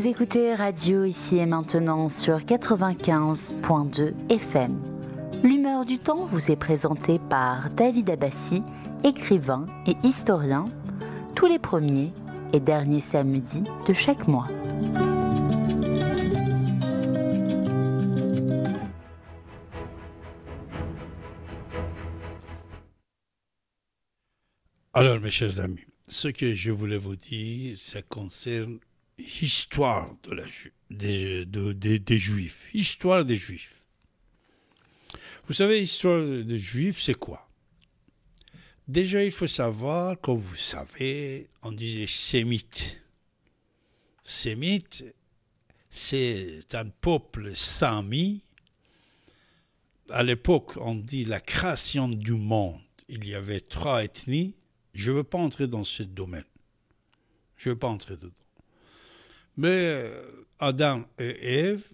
Vous écoutez Radio ici et maintenant sur 95.2 FM. L'humeur du temps vous est présentée par David Abbassi, écrivain et historien, tous les premiers et derniers samedis de chaque mois. Alors, mes chers amis, ce que je voulais vous dire, ça concerne l'histoire de la, des, des Juifs. Histoire des Juifs. Vous savez, l'histoire des Juifs, c'est quoi? Déjà, il faut savoir, comme vous savez, on disait sémite. Sémite, c'est un peuple sami. À l'époque, on dit la création du monde. Il y avait trois ethnies je ne veux pas entrer dans ce domaine. Je ne veux pas entrer dedans. Mais euh, Adam et Ève,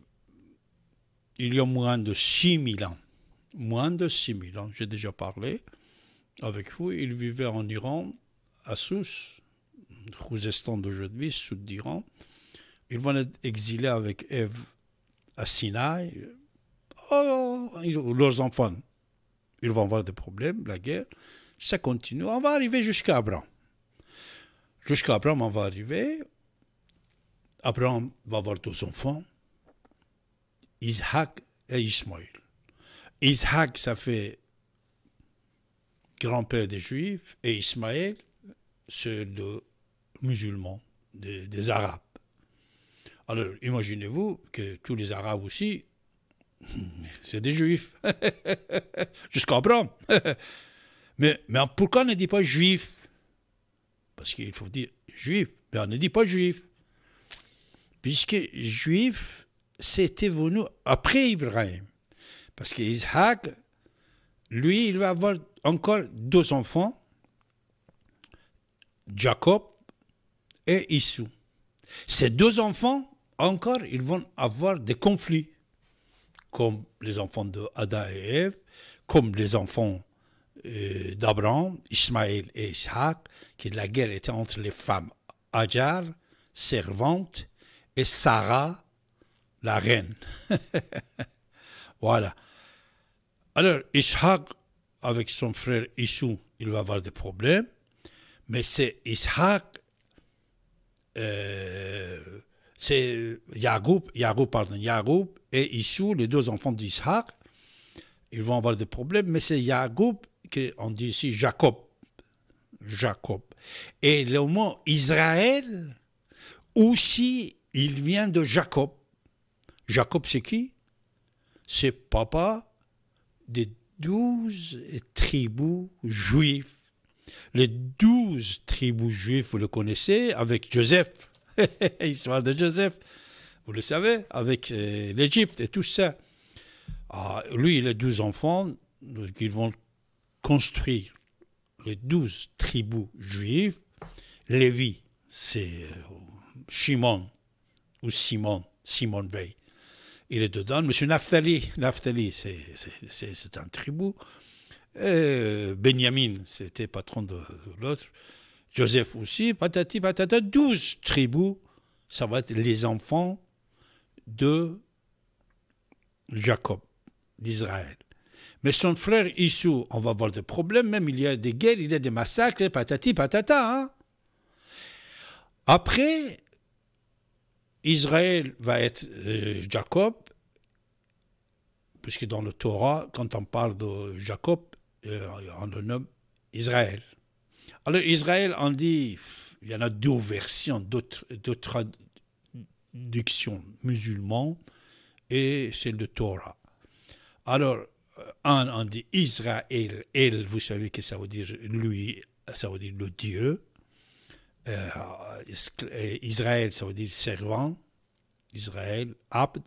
il y a moins de 6000 ans, moins de 6000 ans, j'ai déjà parlé avec vous, ils vivaient en Iran, à Sousse, Khouzestan d'aujourd'hui, sud d'Iran. Ils vont être exilés avec Ève à Sinaï. Oh, leurs enfants, ils vont avoir des problèmes, la guerre ça continue. On va arriver jusqu'à Abraham. Jusqu'à Abraham, on va arriver. Abraham va avoir deux enfants, Isaac et Ismaël. Isaac, ça fait grand-père des Juifs, et Ismaël, c'est le musulman, des, Arabes. Alors, imaginez-vous que tous les Arabes aussi, c'est des Juifs. Jusqu'à Abraham. Mais, mais pourquoi on ne dit pas juif? Parce qu'il faut dire juif, mais on ne dit pas juif. Puisque juif, c'était venu après Ibrahim. Parce qu'Isaac, lui, il va avoir encore deux enfants, Jacob et Issou. Ces deux enfants, encore, ils vont avoir des conflits, comme les enfants de et Ève, comme les enfants euh, d'Abraham, Ismaël et Isaac, que la guerre était entre les femmes Ajar, servante, et Sarah, la reine. voilà. Alors, Isaac, avec son frère Issou, il va avoir des problèmes, mais c'est Isaac, euh, c'est Yagoub, Yagoub, pardon, Yagoub et Issou, les deux enfants d'Isaac, ils vont avoir des problèmes, mais c'est Yagoub on dit ici Jacob. Jacob. Et le mot Israël, aussi, il vient de Jacob. Jacob, c'est qui? C'est papa des douze tribus juives. Les douze tribus juives, vous le connaissez, avec Joseph. Histoire de Joseph. Vous le savez, avec euh, l'Égypte et tout ça. Ah, lui, il a douze enfants, qui vont construire les douze tribus juives. Lévi, c'est euh, Shimon ou Simon, Simon Veil. Il est dedans. Monsieur Naphtali, Naphtali, c'est un tribu. Euh, Benjamin, c'était patron de l'autre. Joseph aussi, patati patata, douze tribus. Ça va être les enfants de Jacob, d'Israël. Mais son frère Issou, on va avoir des problèmes, même il y a des guerres, il y a des massacres, patati patata. Hein. Après, Israël va être euh, Jacob, puisque dans le Torah, quand on parle de Jacob, euh, on le nomme Israël. Alors Israël, on dit, il y en a deux versions, d'autres traductions musulmanes, et c'est le Torah. Alors, un, on dit Israël, elle, vous savez que ça veut dire lui, ça veut dire le Dieu. Euh, Israël, ça veut dire servant. Israël, abd,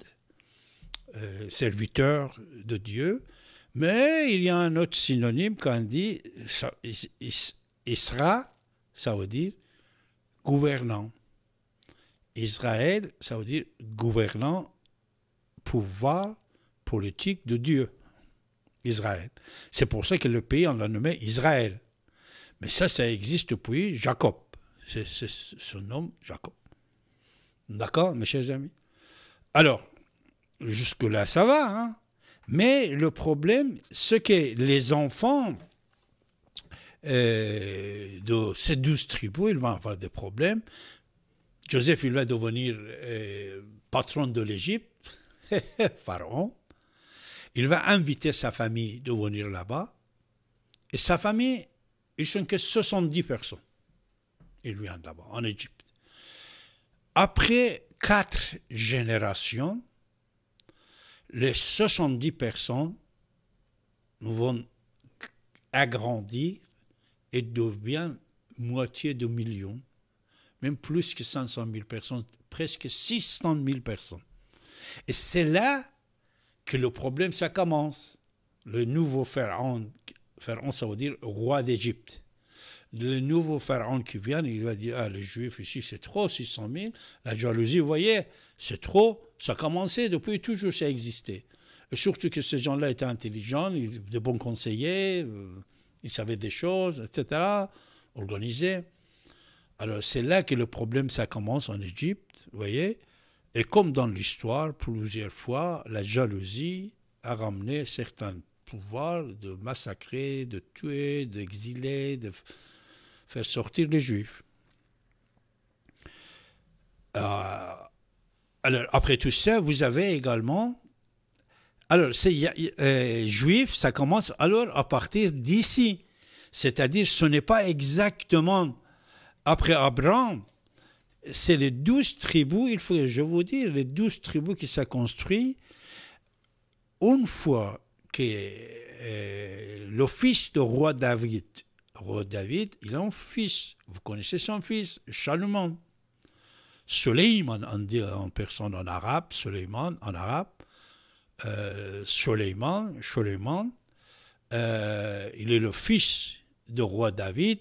euh, serviteur de Dieu. Mais il y a un autre synonyme quand on dit Isra, ça veut dire gouvernant. Israël, ça veut dire gouvernant, pouvoir politique de Dieu. Israël. C'est pour ça que le pays, on l'a nommé Israël. Mais ça, ça existe depuis Jacob. C'est son nom, Jacob. D'accord, mes chers amis? Alors, jusque-là, ça va. Hein? Mais le problème, c'est que les enfants euh, de ces douze tribus, ils vont avoir des problèmes. Joseph, il va devenir euh, patron de l'Égypte, pharaon. Il va inviter sa famille de venir là-bas. Et sa famille, ils sont que 70 personnes. Ils viennent là-bas, en Égypte. Après quatre générations, les 70 personnes vont agrandir et deviennent moitié de millions, même plus que 500 000 personnes, presque 600 000 personnes. Et c'est là que le problème, ça commence. Le nouveau pharaon, pharaon ça veut dire roi d'Égypte. Le nouveau pharaon qui vient, il va dire, ah, les juifs ici, c'est trop, 600 000. La jalousie, vous voyez, c'est trop. Ça a commencé, depuis toujours, ça a existé. Et surtout que ces gens-là étaient intelligents, de bons conseillers, euh, ils savaient des choses, etc., organisés. Alors c'est là que le problème, ça commence en Égypte, vous voyez. Et comme dans l'histoire, plusieurs fois, la jalousie a ramené certains pouvoirs de massacrer, de tuer, d'exiler, de faire sortir les Juifs. Euh, alors, après tout ça, vous avez également. Alors, euh, juif, ça commence alors à partir d'ici. C'est-à-dire, ce n'est pas exactement après Abraham, c'est les douze tribus, il faut, je vous dire, les douze tribus qui s'est construit. Une fois que euh, fils du roi David, roi David, il a un fils, vous connaissez son fils, Salomon. Suleiman, on dit en personne en arabe, Suleiman en arabe, euh, Suleiman, euh, il est le fils du roi David.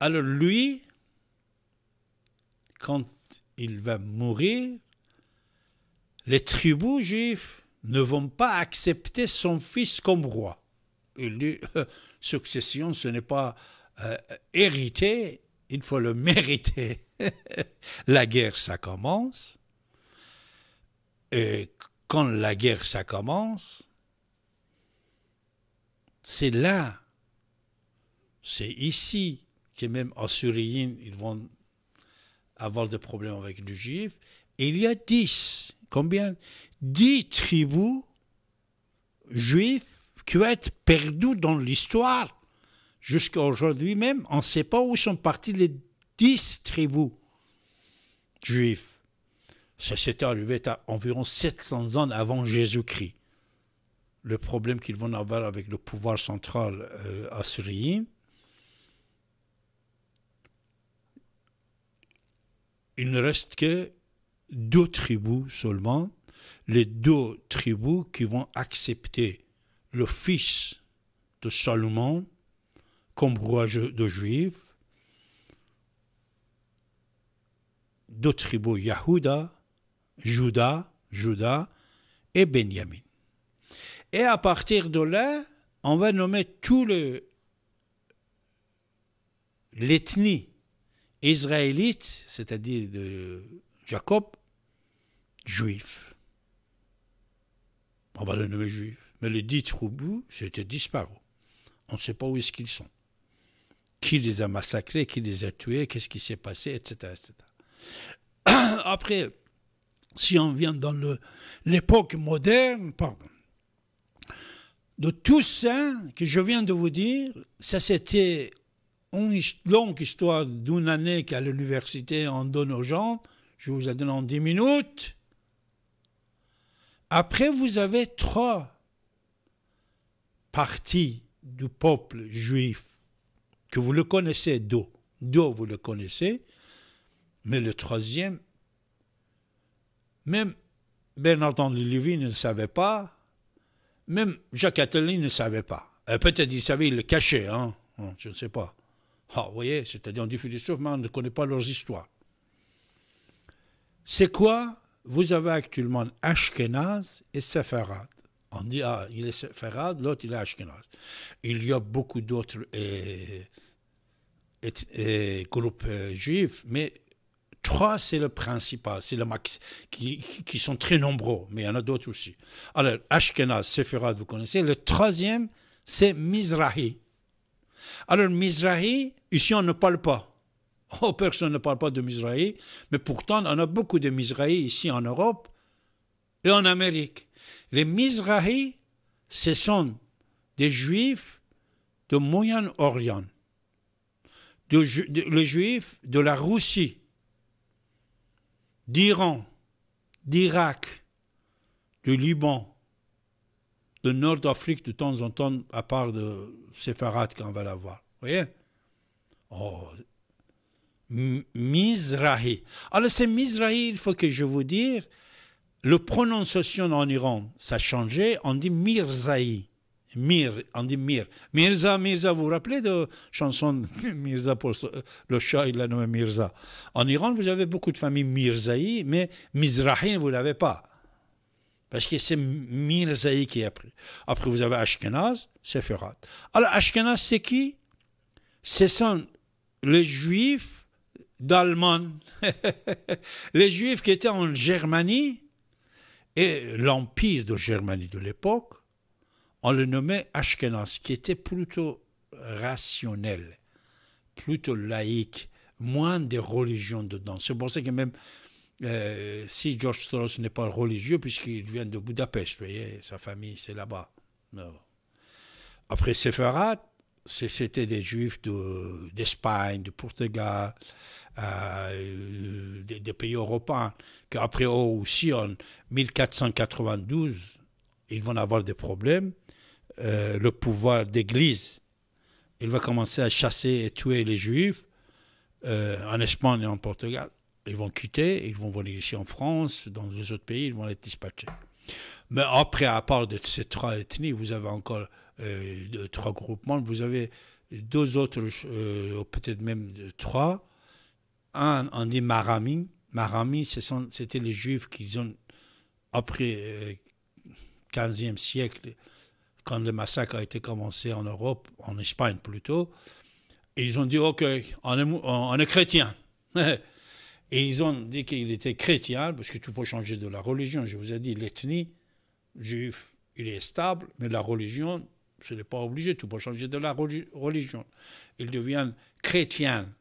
Alors lui, quand il va mourir, les tribus juives ne vont pas accepter son fils comme roi. Il dit, succession, ce n'est pas euh, hérité, il faut le mériter. la guerre, ça commence. Et quand la guerre, ça commence, c'est là, c'est ici que même Assyriens, ils vont avoir des problèmes avec les Juifs. Il y a dix, combien? Dix tribus juives qui vont être perdues dans l'histoire. Jusqu'à aujourd'hui même, on ne sait pas où sont partis les dix tribus juives. Ça s'était arrivé à environ 700 ans avant Jésus-Christ. Le problème qu'ils vont avoir avec le pouvoir central euh, assyrien, il ne reste que deux tribus seulement, les deux tribus qui vont accepter le fils de Salomon comme roi de Juifs, deux tribus Yahuda, Juda, Juda et Benjamin. Et à partir de là, on va nommer tout le l'ethnie israélite, c'est-à-dire de Jacob, juif. On va le nommer juif. Les dix tribus, c'était disparu. On ne sait pas où est-ce qu'ils sont. Qui les a massacrés, qui les a tués, qu'est-ce qui s'est passé, etc., etc. Après, si on vient dans l'époque moderne, pardon, de tout ça que je viens de vous dire, ça c'était une longue histoire d'une année qu'à l'université on donne aux gens. Je vous ai donné en dix minutes. Après, vous avez trois parties du peuple juif que vous le connaissez, deux. Deux, vous le connaissez. Mais le troisième, même Bernard-Henri Lévy ne le savait pas. Même Jacques Attali ne savait pas. Euh, peut-être il savait, il le cachait, hein. Je ne sais pas. Ah, vous voyez, c'est-à-dire on dit mais on ne connaît pas leurs histoires. C'est quoi? Vous avez actuellement Ashkenaz et Sepharad. On dit, ah, il est Sepharad, l'autre, il est Ashkenaz. Il y a beaucoup d'autres euh, groupes euh, juifs, mais Trois, c'est le principal, c'est le max, qui, qui, sont très nombreux, mais il y en a d'autres aussi. Alors, Ashkenaz, Sephirot, vous connaissez. Le troisième, c'est Mizrahi. Alors, Mizrahi, ici, on ne parle pas. Oh, personne ne parle pas de Mizrahi, mais pourtant, on a beaucoup de Mizrahi ici en Europe et en Amérique. Les Mizrahi, ce sont des Juifs de Moyen-Orient, les Juifs de la Russie, d'Iran, d'Irak, du Liban, de Nord-Afrique de temps en temps, à part de Sepharad qu'on va l'avoir. Vous voyez? Oh, Mizrahi. Alors, c'est Mizrahi, il faut que je vous dise, le prononciation en Iran, ça changé, on dit Mirzaï. Mir, on dit Mir. Mirza, Mirza, vous vous rappelez de chanson Mirza pour le chat, il l'a nommé Mirza. En Iran, vous avez beaucoup de familles Mirzaï, mais Mizrahi, vous ne l'avez pas. Parce que c'est Mirzaï qui est après. Après, vous avez Ashkenaz, Seferat. Alors, Ashkenaz, c'est qui? Ce sont les Juifs d'Allemagne. les Juifs qui étaient en Germanie et l'Empire de Germanie de l'époque on le nommait Ashkenaz, qui était plutôt rationnel, plutôt laïque, moins de religion dedans. C'est pour ça que même euh, si George Soros n'est pas religieux, puisqu'il vient de Budapest, vous voyez, sa famille, c'est là-bas. Après Sepharad, c'était des juifs d'Espagne, de, Portugal, euh, des, des, pays européens, qu'après aussi en 1492, ils vont avoir des problèmes. Euh, le pouvoir d'Église, il va commencer à chasser et tuer les Juifs euh, en Espagne et en Portugal. Ils vont quitter, ils vont venir ici en France, dans les autres pays, ils vont être dispatchés. Mais après, à part de ces trois ethnies, vous avez encore euh, trois groupements, vous avez deux autres, peut-être même trois. Un, on dit Marami. Marami, c'était les Juifs qui ont, après 15e siècle, quand le massacre a été commencé en Europe, en Espagne plutôt, ils ont dit, OK, on est, chrétien. Et ils ont dit qu'il était chrétien, parce que tu peux changer de la religion. Je vous ai dit, l'ethnie juive, il est stable, mais la religion, ce n'est pas obligé, tu peux changer de la religion. Ils deviennent chrétiens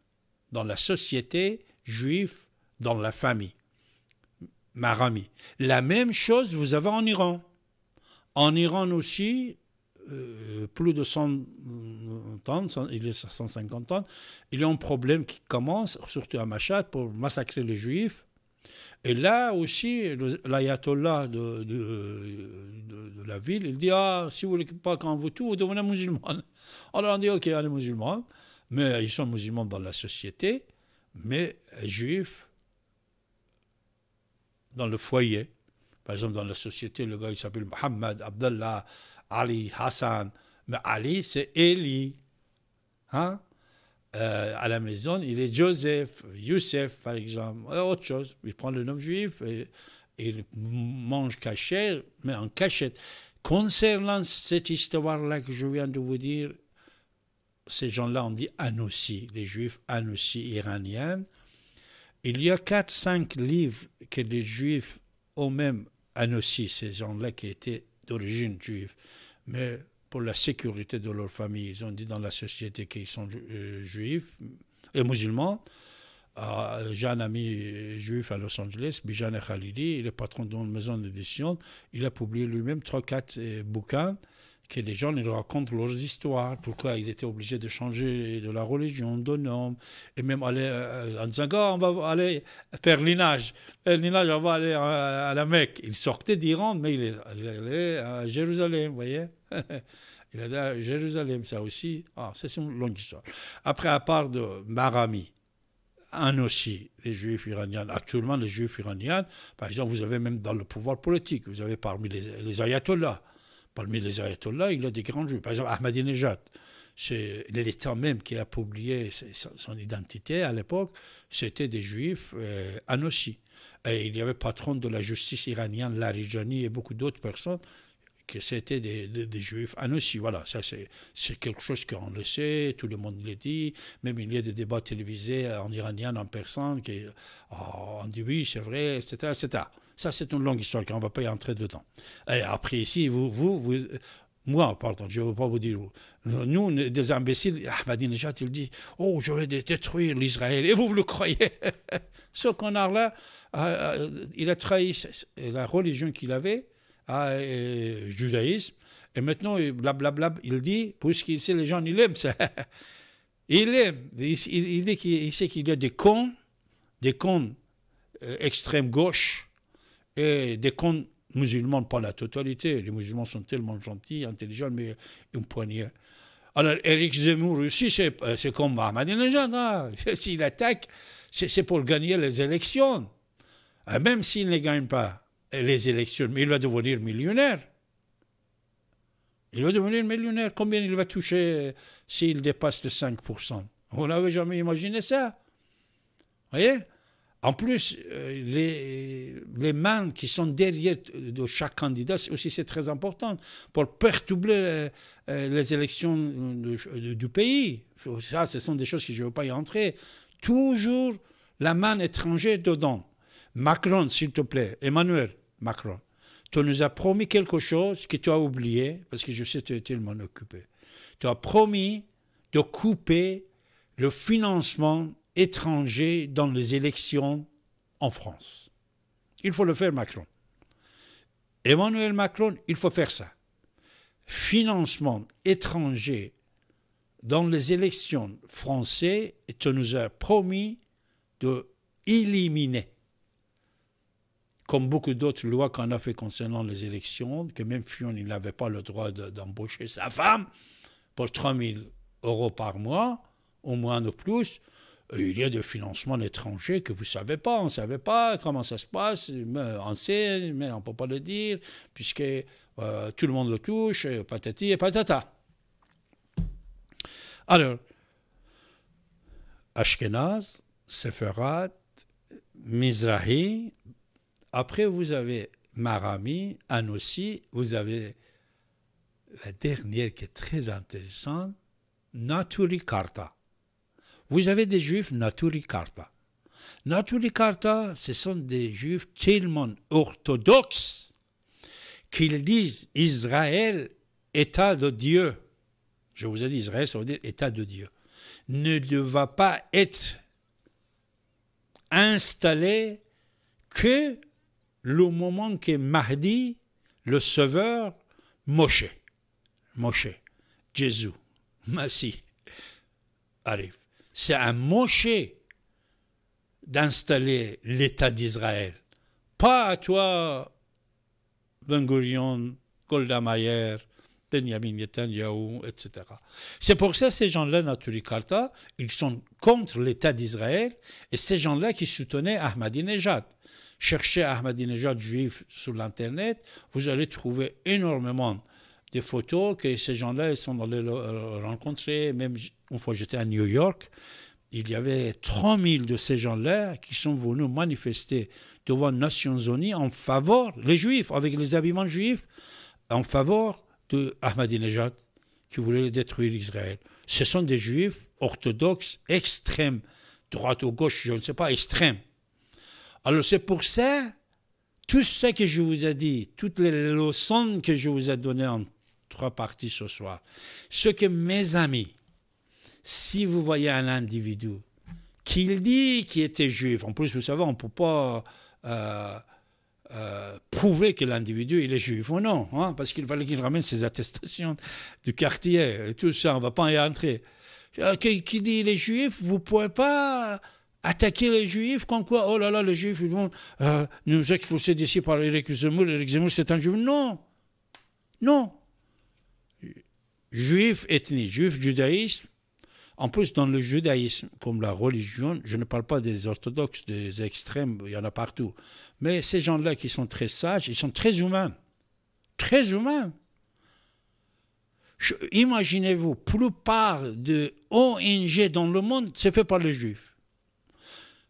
dans la société, juifs dans la famille. Marami. La même chose vous avez en Iran. En Iran aussi, euh, plus de 100 ans, il est 150 ans, il y a un problème qui commence, surtout à Mashhad, pour massacrer les Juifs. Et là aussi, l'ayatollah de, de, la ville, il dit Ah, si vous ne voulez pas qu'on vous tue, vous devenez musulman. Alors on dit Ok, on est musulman, mais ils sont musulmans dans la société, mais juifs dans le foyer. Par exemple, dans la société, le gars, il s'appelle Mohammed, Abdallah, Ali, Hassan. Mais Ali, c'est Eli. Hein? Euh, à la maison, il est Joseph, Youssef, par exemple, autre chose. Il prend le nom juif et, il mange cachère, mais en cachette. Concernant cette histoire-là que je viens de vous dire, ces gens-là, on dit Anoussi, les juifs Anoussi iraniens. Il y a 4-5 livres que les juifs eux-mêmes aussi ces gens-là qui étaient d'origine juive, mais pour la sécurité de leur famille, ils ont dit dans la société qu'ils sont euh, juifs et musulmans. Euh, j'ai un ami juif à Los Angeles, Bijan Khalili, il est patron d'une maison d'édition. Il a publié lui-même trois, quatre euh, bouquins que les gens ils racontent leurs histoires, pourquoi il était obligé de changer de la religion, de nom, et même aller euh, en disant oh, on va aller faire l'inage, l'inage on va aller à, la Mecque. Il sortait d'Iran, mais il est, à Jérusalem, vous voyez Il est à Jérusalem, ça aussi, ah, c'est une longue histoire. Après, à part de Marami, un aussi, les juifs iraniens, actuellement les juifs iraniens, par exemple, vous avez même dans le pouvoir politique, vous avez parmi les, les ayatollahs, Parmi les ayatollahs, il y a des grands juifs. Par exemple, Ahmadinejad, c'est l'État même qui a publié son identité à l'époque, c'était des juifs euh. Et il y avait patron de la justice iranienne, Larijani, et beaucoup d'autres personnes que c'était des, juifs aussi. Voilà, ça c'est quelque chose qu'on le sait, tout le monde le dit. Même il y a des débats télévisés en iranien, en persan, qui oh, on dit oui, c'est vrai, etc., etc. Ça, c'est une longue histoire qu'on ne va pas y entrer dedans. Après, ici, vous, vous, vous moi, pardon, je ne veux pas vous dire, nous, des imbéciles, Ahmadinejad, il dit, oh, je vais détruire l'Israël, et vous, vous le croyez? Ce connard-là, euh, euh, il a trahi la religion qu'il avait, le judaïsme, et maintenant, blablabla, il dit, puisqu'il sait les gens, il aime ça. il aime, il, il qu'il sait qu'il y a des cons, des cons euh, extrême gauche, et des cons musulmans, pas la totalité. Les musulmans sont tellement gentils, intelligents, mais une poignée. Alors, Eric Zemmour aussi, c'est euh, comme Ahmadinejad. Hein. S'il attaque, c'est pour gagner les élections. Euh, même s'il ne gagne pas les élections, mais il va devenir millionnaire. Il va devenir millionnaire. Combien il va toucher euh, s'il dépasse les 5% Vous n'avez jamais imaginé ça? Vous voyez? En plus, euh, les, mains qui sont derrière de chaque candidat, aussi c'est très important pour perturber les, euh, les élections du pays. Ça, ce sont des choses que je ne veux pas y entrer. Toujours la main étrangère dedans. Macron, s'il te plaît, Emmanuel Macron, tu nous as promis quelque chose que tu as oublié, parce que je sais que tu es tellement occupé. Tu as promis de couper le financement étrangers dans les élections en France. Il faut le faire, Macron. Emmanuel Macron, il faut faire ça. Financement étranger dans les élections françaises, tu nous as promis de éliminer, comme beaucoup d'autres lois qu'on a fait concernant les élections, que même Fion, n'avait pas le droit d'embaucher sa femme pour 3 000 euros par mois, au moins de plus, il y a des financements étrangers que vous ne savez pas. On ne savait pas comment ça se passe. On sait, mais on ne peut pas le dire, puisque euh, tout le monde le touche, patati et patata. Alors, Ashkenaz, Seferat, Mizrahi, après vous avez Marami, Anossi, vous avez la dernière qui est très intéressante, Naturi Karta. Vous avez des juifs naturicata. Naturicata, ce sont des juifs tellement orthodoxes qu'ils disent Israël, État de Dieu. Je vous ai dit Israël, ça veut dire État de Dieu. Ne va pas être installé que le moment que Mahdi, le Sauveur, Moshe, Moshe, Jésus, Massi, arrive c'est un Moshe d'installer l'État d'Israël. Pas à toi, Ben Gurion, Golda Meir, Benjamin Netanyahu, etc. C'est pour ça que ces gens-là, Naturicata, ils sont contre l'État d'Israël et ces gens-là qui soutenaient Ahmadinejad. Cherchez Ahmadinejad juif sur l'Internet, vous allez trouver énormément des photos que ces gens-là ils sont allés rencontrer. Même une fois j'étais à New York, il y avait 3000 de ces gens-là qui sont venus manifester devant Nations Unies en faveur, les Juifs, avec les habillements juifs, en faveur de Ahmadinejad qui voulait détruire Israël. Ce sont des Juifs orthodoxes extrêmes, droite ou gauche, je ne sais pas, extrêmes. Alors c'est pour ça, tout ce que je vous ai dit, toutes les leçons que je vous ai données en trois parties ce soir. Ce que mes amis, si vous voyez un individu qu'il dit qu'il était juif, en plus, vous savez, on ne peut pas euh, euh, prouver que l'individu est juif ou non, hein, parce qu'il fallait qu'il ramène ses attestations du quartier, et tout ça, on ne va pas y entrer. Euh, qui, dit il est juif, vous ne pouvez pas attaquer les juifs comme quoi, oh là là, les juifs, ils vont nous expulser d'ici par Eric Zemmour, Eric Zemmour c'est un juif. Non, non, juif ethnie, juif judaïsme. En plus, dans le judaïsme, comme la religion, je ne parle pas des orthodoxes, des extrêmes, il y en a partout. Mais ces gens-là qui sont très sages, ils sont très humains. Très humains. Imaginez-vous, plupart de ONG dans le monde, c'est fait par les juifs.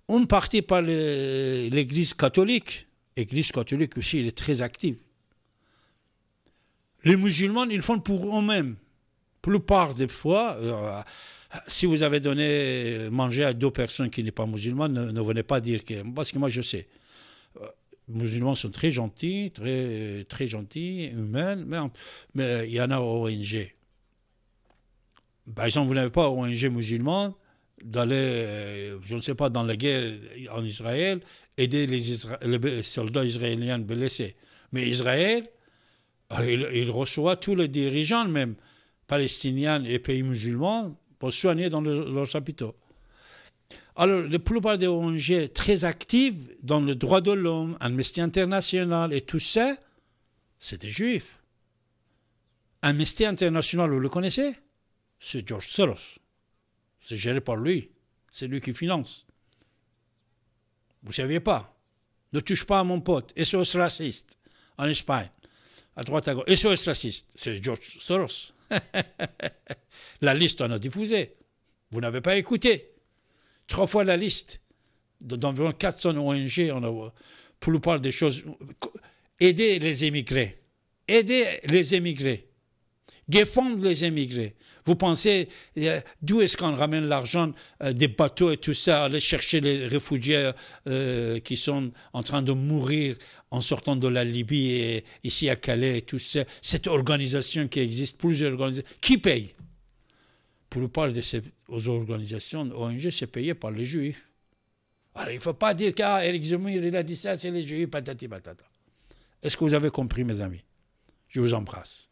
Une partie par l'Église catholique. L'Église catholique aussi, elle est très active. Les musulmans, ils font pour eux-mêmes. Plupart des fois, euh, si vous avez donné manger à deux personnes qui n'est pas musulmanes, ne, venez pas dire que. Parce que moi, je sais. Euh, les musulmans sont très gentils, très, très gentils, humains, mais, il y en a ONG. Par exemple, vous n'avez pas ONG musulmane d'aller, euh, je ne sais pas, dans la guerre en Israël, aider les, soldats israéliens blessés. Mais Israël, euh, il, reçoit tous les dirigeants, même palestiniens et pays musulmans, pour soigner dans leurs hôpitaux. Alors, la plupart des ONG très actives dans le droit de l'homme, Amnesty International et tout ça, c'est des juifs. Amnesty International, vous le connaissez? C'est George Soros. C'est géré par lui. C'est lui qui finance. Vous ne saviez pas? Ne touche pas à mon pote. SOS raciste en Espagne. À droite à gauche. SOS raciste. C'est George Soros. la liste, on a diffusé. Vous n'avez pas écouté. Trois fois la liste. D'environ 400 ONG, on a pour la plupart des choses. Aider les émigrés. Aider les émigrés défendre les émigrés. Vous pensez euh, d'où est-ce qu'on ramène l'argent euh, des bateaux et tout ça, aller chercher les réfugiés euh, qui sont en train de mourir en sortant de la Libye et ici à Calais et tout ça. Cette organisation qui existe, plusieurs organisations, qui paye? Pour le de ces organisations, ONG, c'est payé par les Juifs. Alors, il ne faut pas dire qu'Eric ah, Zemmour, il a dit ça, c'est les Juifs, patati patata. Est-ce que vous avez compris, mes amis? Je vous embrasse.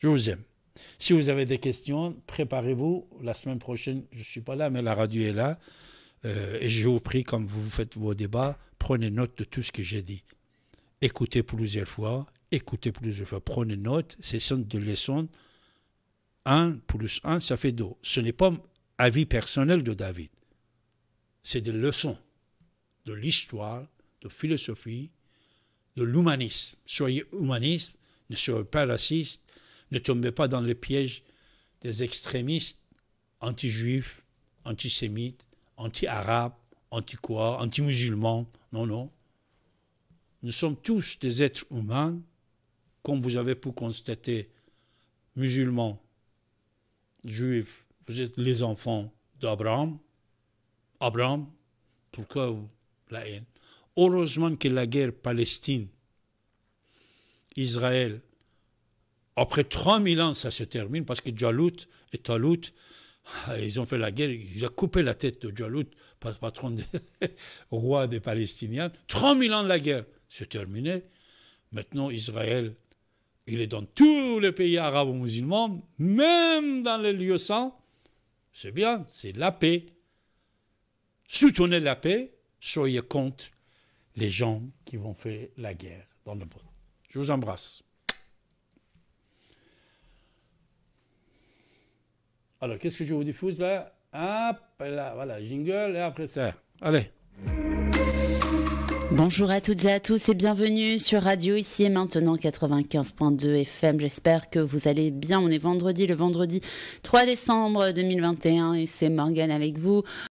Je vous aime. Si vous avez des questions, préparez-vous. La semaine prochaine, je ne suis pas là, mais la radio est là. Euh, et je vous prie, quand vous faites vos débats, prenez note de tout ce que j'ai dit. Écoutez plusieurs fois, écoutez plusieurs fois, prenez note. C'est sont de leçons. 1 plus 1, ça fait 2. Ce n'est pas avis personnel de David. C'est des leçons de l'histoire, de philosophie, de l'humanisme. Soyez humaniste, ne soyez pas raciste, ne tombez pas dans le piège des extrémistes anti-juifs, antisémites, anti-arabes, anti-quoi, anti-musulmans. Non, non. Nous sommes tous des êtres humains, comme vous avez pu constater, musulmans, juifs, vous êtes les enfants d'Abraham. Abraham, pourquoi la haine? Heureusement que la guerre Palestine, Israël, après 3000 ans, ça se termine parce que Jalut et Talut, ah, ils ont fait la guerre, ils ont coupé la tête de Jalut, patron des roi des Palestiniens. 3000 ans de la guerre, c'est terminé. Maintenant, Israël, il est dans tous les pays arabes ou musulmans, même dans les lieux saints. C'est bien, c'est la paix. Soutenez la paix, soyez contre les gens qui vont faire la guerre dans le monde. Je vous embrasse. Alors, qu'est-ce que je vous diffuse là? Hop là, voilà, jingle, et après ça. Allez. Bonjour à toutes et à tous et bienvenue sur Radio ici et maintenant 95.2 FM. J'espère que vous allez bien. On est vendredi, le vendredi 3 décembre 2021 et c'est Morgane avec vous